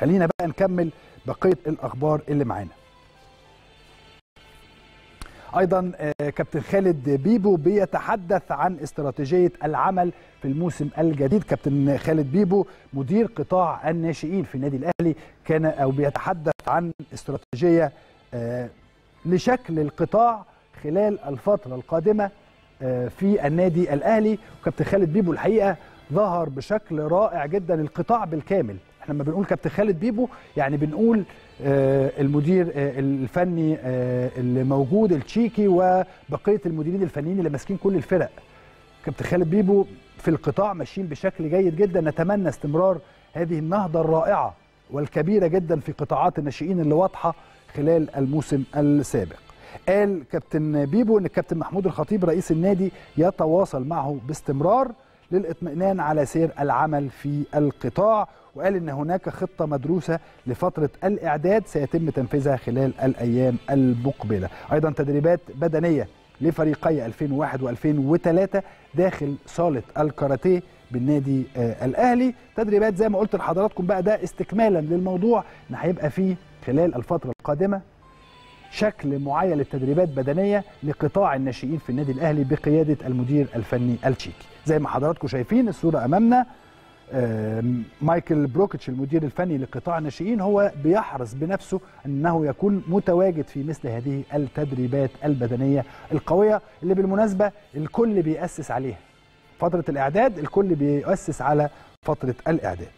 خلينا بقى نكمل بقية الأخبار اللي معانا. أيضا كابتن خالد بيبو بيتحدث عن استراتيجية العمل في الموسم الجديد. كابتن خالد بيبو مدير قطاع الناشئين في النادي الأهلي كان أو بيتحدث عن استراتيجية لشكل القطاع خلال الفترة القادمة في النادي الأهلي. وكابتن خالد بيبو الحقيقة ظهر بشكل رائع جدا القطاع بالكامل. إحنا لما بنقول كابتن خالد بيبو يعني بنقول المدير الفني اللي موجود التشيكي وبقية المديرين الفنيين اللي ماسكين كل الفرق. كابتن خالد بيبو في القطاع ماشيين بشكل جيد جدا. نتمنى استمرار هذه النهضة الرائعة والكبيرة جدا في قطاعات الناشئين اللي واضحة خلال الموسم السابق. قال كابتن بيبو إن الكابتن محمود الخطيب رئيس النادي يتواصل معه باستمرار. للاطمئنان على سير العمل في القطاع وقال إن هناك خطة مدروسة لفترة الإعداد سيتم تنفيذها خلال الأيام المقبلة. أيضا تدريبات بدنية لفريقي 2001 و2003 داخل صالة الكاراتيه بالنادي آه الأهلي. تدريبات زي ما قلت لحضراتكم بقى ده استكمالا للموضوع. إن هيبقى فيه خلال الفترة القادمة شكل معين للتدريبات بدنية لقطاع الناشئين في النادي الأهلي بقيادة المدير الفني التشيكي زي ما حضراتكم شايفين الصورة أمامنا مايكل بروكيتش المدير الفني لقطاع الناشئين هو بيحرص بنفسه إنه يكون متواجد في مثل هذه التدريبات البدنية القوية اللي بالمناسبة الكل بيأسس عليها. فترة الإعداد الكل بيأسس على فترة الإعداد.